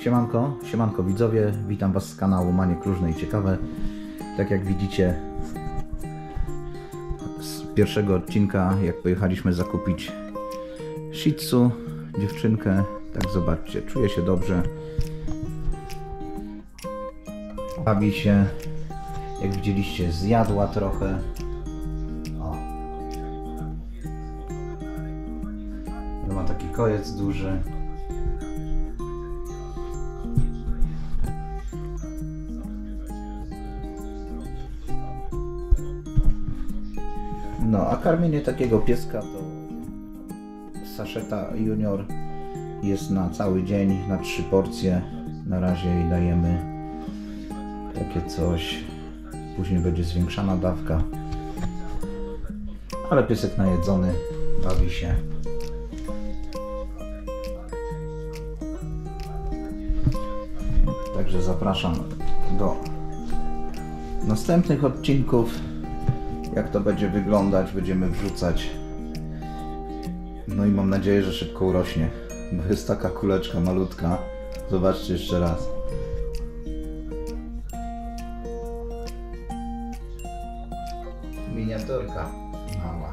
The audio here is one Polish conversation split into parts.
Siemanko, siemanko widzowie, witam Was z kanału Maniek Różne i Ciekawe. Tak jak widzicie z pierwszego odcinka, jak pojechaliśmy zakupić Shih Tzu, dziewczynkę, tak zobaczcie, czuje się dobrze. Bawi się, jak widzieliście zjadła trochę. O. Ma taki kojec duży. No, a karmienie takiego pieska to Saszeta Junior jest na cały dzień, na trzy porcje. Na razie jej dajemy takie coś. Później będzie zwiększana dawka. Ale piesek najedzony, bawi się. Także zapraszam do następnych odcinków. Jak to będzie wyglądać, będziemy wrzucać. No i mam nadzieję, że szybko urośnie. Bo jest taka kuleczka malutka. Zobaczcie jeszcze raz. Miniaturka mała.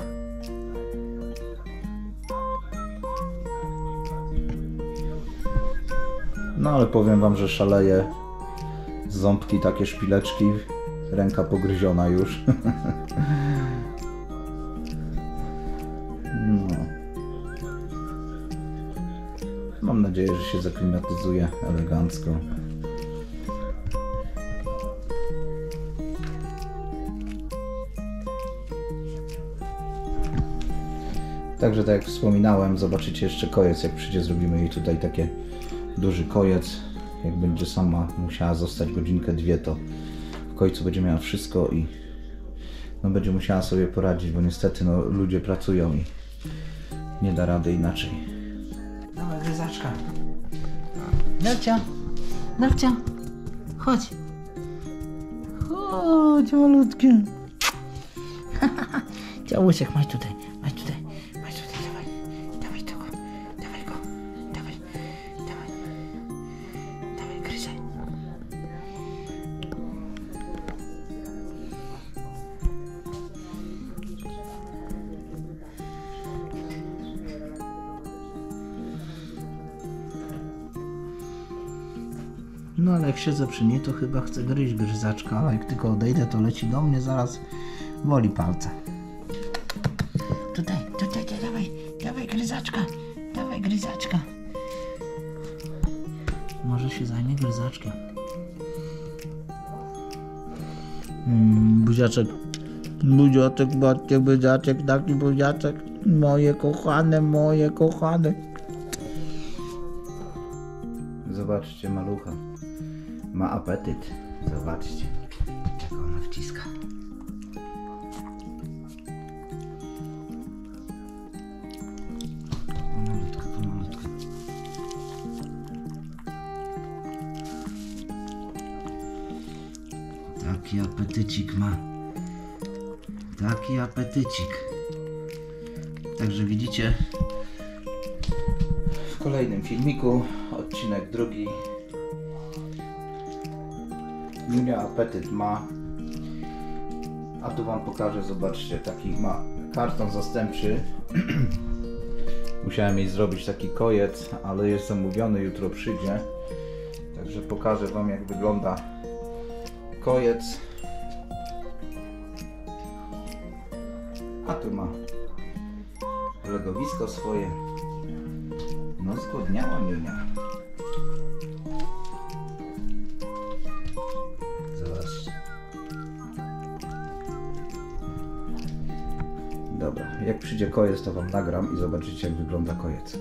No ale powiem wam, że szaleje. Ząbki takie szpileczki. Ręka pogryziona już. no. Mam nadzieję, że się zaklimatyzuje elegancko. Także tak jak wspominałem, zobaczycie jeszcze kojec, jak przyjdzie, zrobimy jej tutaj takie duży kojec. Jak będzie sama musiała zostać godzinkę, dwie, to końcu będzie miała wszystko i no, będzie musiała sobie poradzić, bo niestety no, ludzie pracują i nie da rady inaczej. Dawaj, gryzaczka. Nelcia, Nelcia, chodź. Chodź, malutkie. Ciałusiek, masz tutaj, No ale jak siedzę przy niej, to chyba chcę gryźć gryzaczka, ale jak tylko odejdę, to leci do mnie, zaraz woli palce. Tutaj, tutaj, tutaj, dawaj, dawaj gryzaczka, dawaj gryzaczka. Może się zajmie gryzaczkiem. Mm, buziaczek, buziaczek, baczek, buziaczek, taki buziaczek. Moje kochane, moje kochane. Zobaczcie, malucha. Ma apetyt. Zobaczcie, jak ona wciska. Taki apetycik ma. Taki apetycik. Także widzicie w kolejnym filmiku, odcinek drugi. Junia apetyt ma. A tu wam pokażę, zobaczcie, taki ma karton zastępczy. Musiałem jej zrobić taki kojec, ale jest zamówiony, jutro przyjdzie. Także pokażę wam jak wygląda kojec. A tu ma legowisko swoje. No zgodniała Miunia. Jak przyjdzie kojec to wam nagram i zobaczycie jak wygląda kojec.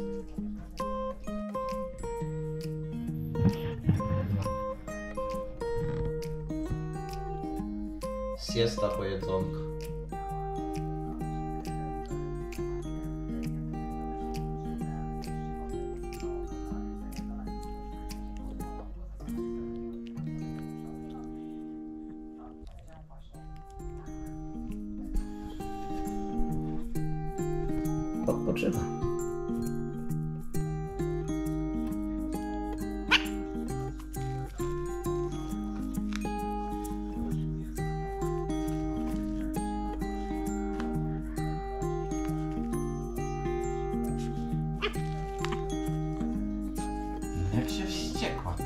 Siesta po oczach. No jak się wściekła.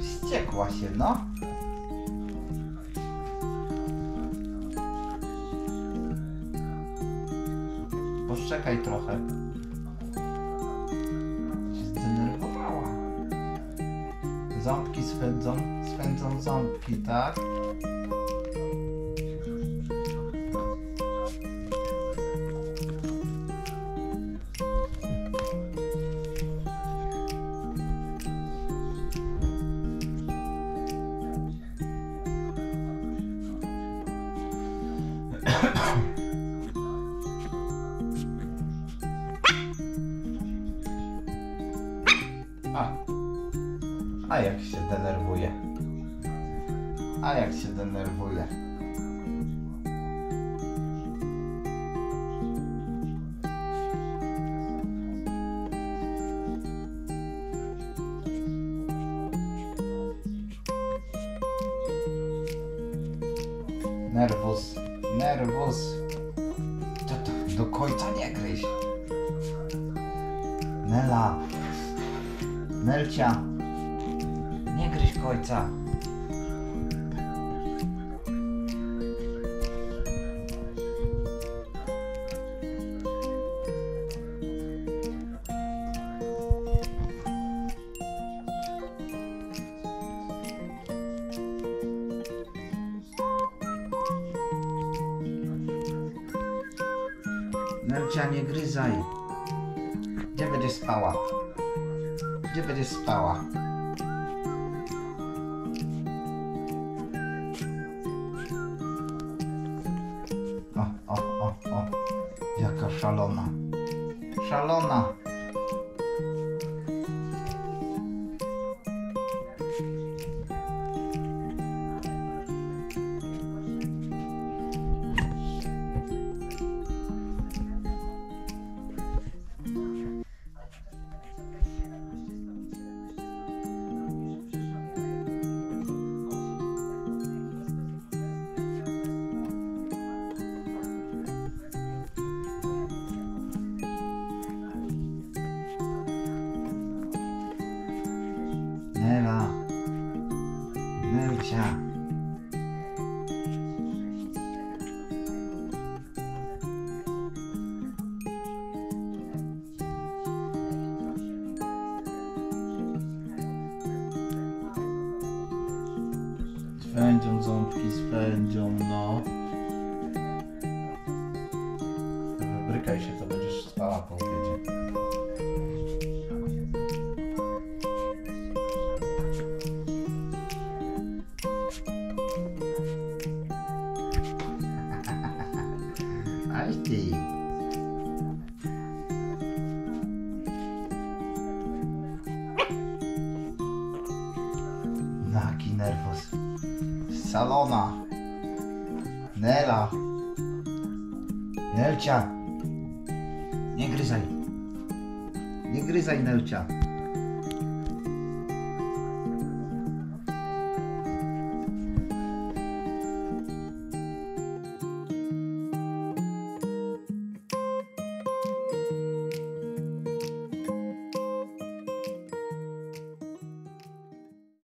Wściekła się, no. Poczekaj trochę. Się zdenerwowała. Ząbki swędzą, swędzą ząbki, tak? A jak się denerwuje. A jak się denerwuje. Nerwus, nerwus. To, to, do końca nie gryź. Nela. Nelcia. Końca. Nelcia, nie gryzaj. Gdzie będziesz spała? Gdzie będziesz spała? Szalona. Nela. Swędzią ząbki, swędzią, no. Wybrykaj się, to będziesz spała po obiedzie. Salona. Nela. Nelcia. Nie gryzaj. Nie gryzaj, Nelcia.